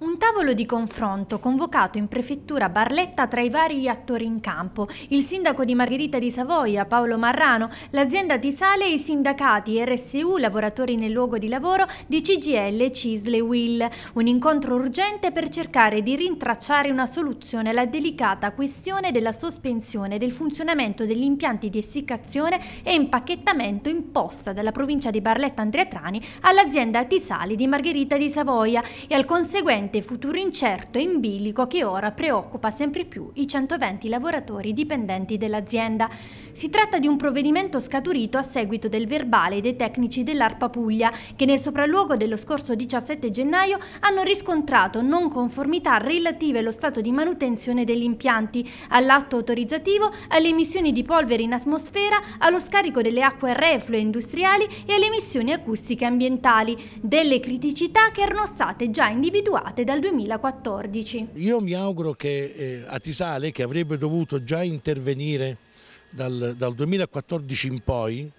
Un tavolo di confronto convocato in prefettura Barletta tra i vari attori in campo, il sindaco di Margherita di Savoia, Paolo Marrano, l'azienda Tisale e i sindacati RSU, lavoratori nel luogo di lavoro di CGL, Cisle e Will. Un incontro urgente per cercare di rintracciare una soluzione alla delicata questione della sospensione del funzionamento degli impianti di essiccazione e impacchettamento imposta dalla provincia di Barletta Andreatrani all'azienda Tisale di Margherita di Savoia e al conseguente presente futuro incerto e in bilico che ora preoccupa sempre più i 120 lavoratori dipendenti dell'azienda. Si tratta di un provvedimento scaturito a seguito del verbale dei tecnici dell'ARPA Puglia che nel sopralluogo dello scorso 17 gennaio hanno riscontrato non conformità relative allo stato di manutenzione degli impianti, all'atto autorizzativo, alle emissioni di polvere in atmosfera, allo scarico delle acque reflue industriali e alle emissioni acustiche ambientali, delle criticità che erano state già individuate dal 2014. Io mi auguro che eh, Atisale, che avrebbe dovuto già intervenire dal, dal 2014 in poi,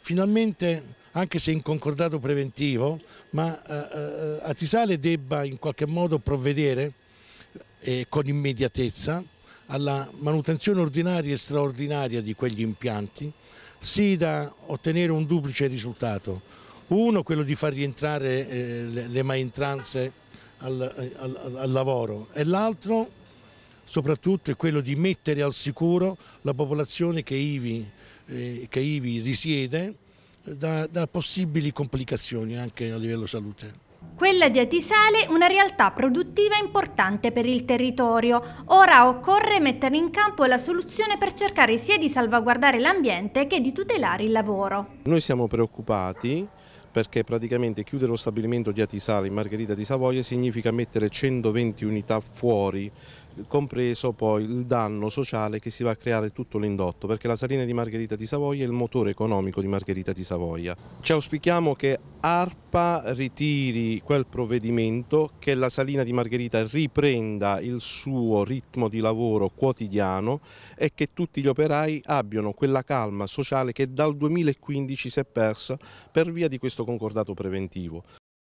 finalmente anche se in concordato preventivo, ma eh, eh, Atisale debba in qualche modo provvedere eh, con immediatezza alla manutenzione ordinaria e straordinaria di quegli impianti, sì da ottenere un duplice risultato. Uno, quello di far rientrare eh, le, le maestranze al, al, al lavoro e l'altro soprattutto è quello di mettere al sicuro la popolazione che ivi, eh, che ivi risiede da, da possibili complicazioni anche a livello salute. Quella di Atisale una realtà produttiva importante per il territorio. Ora occorre mettere in campo la soluzione per cercare sia di salvaguardare l'ambiente che di tutelare il lavoro. Noi siamo preoccupati perché praticamente chiudere lo stabilimento di Atisale in Margherita di Savoia significa mettere 120 unità fuori compreso poi il danno sociale che si va a creare tutto l'indotto perché la salina di Margherita di Savoia è il motore economico di Margherita di Savoia. Ci auspichiamo che ARPA ritiri quel provvedimento, che la salina di Margherita riprenda il suo ritmo di lavoro quotidiano e che tutti gli operai abbiano quella calma sociale che dal 2015 si è persa per via di questo concordato preventivo.